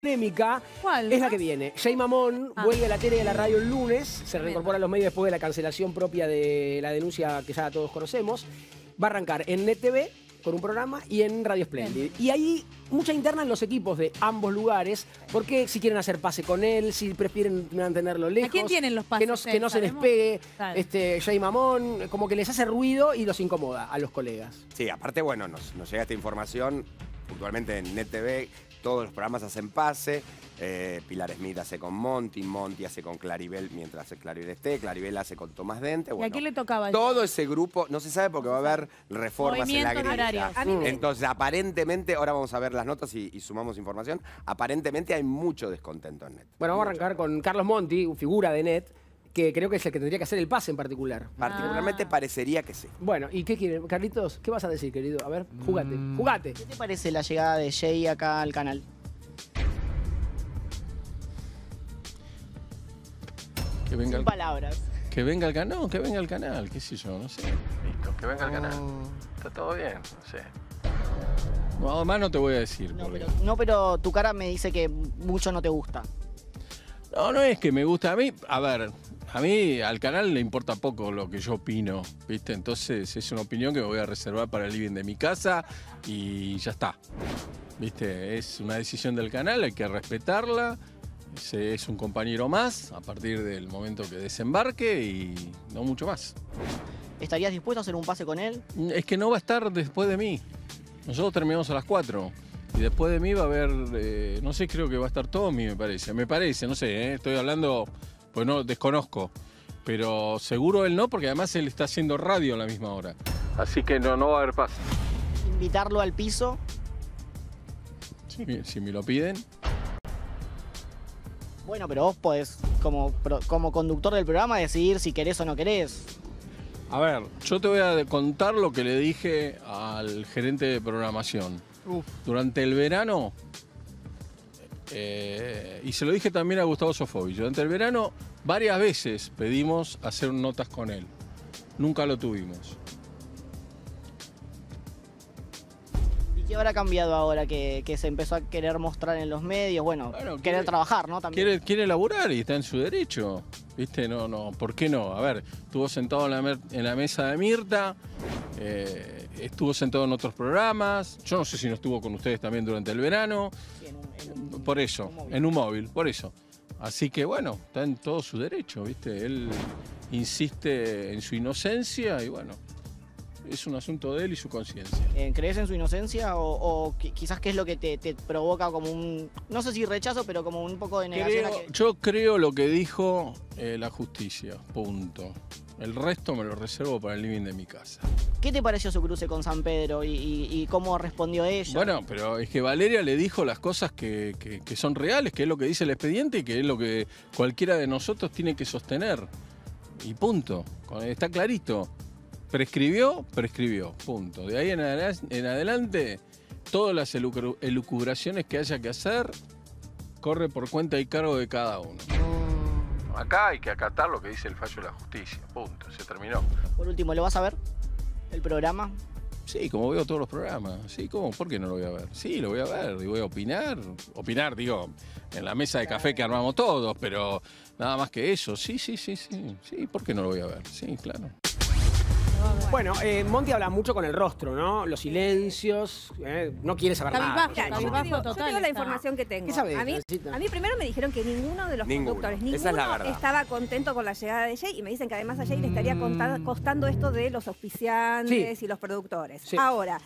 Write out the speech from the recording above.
polémica ¿Cuál? es la que viene. Jay Mamón Ah. vuelve a la tele y a la radio el lunes, se reincorpora a los medios después de la cancelación propia de la denuncia que ya todos conocemos. Va a arrancar en NetTV con un programa y en Radio Splendid. Y hay mucha interna en los equipos de ambos lugares, porque si quieren hacer pase con él, si prefieren mantenerlo lejos. quién tienen los pases Que no, que no se les pegue. Este, Jay Mamón, como que les hace ruido y los incomoda a los colegas. Sí, aparte, bueno, nos, nos llega esta información puntualmente en NetTV. Todos los programas hacen pase. eh, Pilar Smith hace con Monty, Monty hace con Claribel mientras Claribel esté, Claribel hace con Tomás Dente. ¿Y a Bueno, quién le tocaba? todo ese grupo, no se sabe porque va a haber reformas en la grilla. Entonces, aparentemente, ahora vamos a ver las notas y, y sumamos información. Aparentemente hay mucho descontento en Net. Bueno, vamos a arrancar con Carlos Monti, figura de Net, que creo que es el que tendría que hacer el pase en particular. Particularmente Ah. parecería que sí. Bueno, ¿y qué quiere? Carlitos, ¿qué vas a decir, querido? A ver, jugate, Mm. jugate. ¿Qué te parece la llegada de Jay acá al canal? Que venga, Sin al, palabras. que venga al canal, no, que venga al canal, qué sé yo, no sé. Listo, que venga al canal. Está todo bien, no sé. No, más no te voy a decir. No porque- pero, no, pero tu cara me dice que mucho no te gusta. No, no es que me gusta a mí. A ver, a mí al canal le importa poco lo que yo opino, ¿viste? Entonces es una opinión que me voy a reservar para el living de mi casa y ya está. ¿Viste? Es una decisión del canal, hay que respetarla. Es un compañero más a partir del momento que desembarque y no mucho más. ¿Estarías dispuesto a hacer un pase con él? Es que no va a estar después de mí. Nosotros terminamos a las 4. Y después de mí va a haber, eh, no sé, creo que va a estar Tommy, me parece. Me parece, no sé, eh, estoy hablando, pues no, desconozco. Pero seguro él no, porque además él está haciendo radio a la misma hora. Así que no, no va a haber paz. Invitarlo al piso. Si, me- si me lo piden. Bueno, pero vos podés, como, como conductor del programa, decidir si querés o no querés. A ver, yo te voy a contar lo que le dije al gerente de programación. Durante el verano, eh, y se lo dije también a Gustavo Sofovich, durante el verano varias veces pedimos hacer notas con él. Nunca lo tuvimos. ¿Y qué habrá cambiado ahora que, que se empezó a querer mostrar en los medios? Bueno, Bueno, querer quiere- trabajar, ¿no? También. Quiere, quiere laburar y está en su derecho. ¿Viste? No, no, ¿por qué no? A ver, estuvo sentado en la, mer- en la mesa de Mirta, eh, estuvo sentado en otros programas. Yo no sé si no estuvo con ustedes también durante el verano. Un- Por eso, un en un móvil, por eso. Así que bueno, está en todo su derecho, ¿viste? Él insiste en su inocencia y bueno, es un asunto de él y su conciencia. Eh, ¿Crees en su inocencia o, o qui- quizás qué es lo que te, te provoca como un, no sé si rechazo, pero como un poco de negación a que... yo creo lo que dijo eh, la justicia, punto. El resto me lo reservo para el living de mi casa. ¿Qué te pareció su cruce con San Pedro y, y- y cómo respondió ella? Bueno, pero es que Valeria le dijo las cosas que, que- que son reales, que es lo que dice el expediente y que es lo que cualquiera de nosotros tiene que sostener. Y punto. Está clarito. Prescribió, prescribió. Punto. De ahí en, adela- en adelante, todas las elucubraciones que haya que hacer, corre por cuenta y cargo de cada uno. Acá hay que acatar lo que dice el fallo de la justicia. Punto. Se terminó. Por último, ¿lo vas a ver? ¿El programa? Sí, como veo todos los programas. Sí, ¿cómo? ¿Por qué no lo voy a ver? Sí, lo voy a ver y voy a opinar. Opinar, digo, en la mesa de café que armamos todos, pero nada más que eso. Sí, sí, sí, sí. Sí, ¿por qué no lo voy a ver? Sí, claro. Bueno, eh, Monti habla mucho con el rostro, ¿no? Los silencios, eh, no quiere saber nada. Mira, yo te digo, yo te total digo la está. información que tengo. ¿Qué sabés, a, mí, Nanecita? a mí primero me dijeron que ninguno de los Ninguno. conductores, Esa es ninguno la verdad. estaba contento con la llegada de Jay y me dicen que además a Jay le estaría conta- costando esto de los auspiciantes y los productores. Sí. Ahora,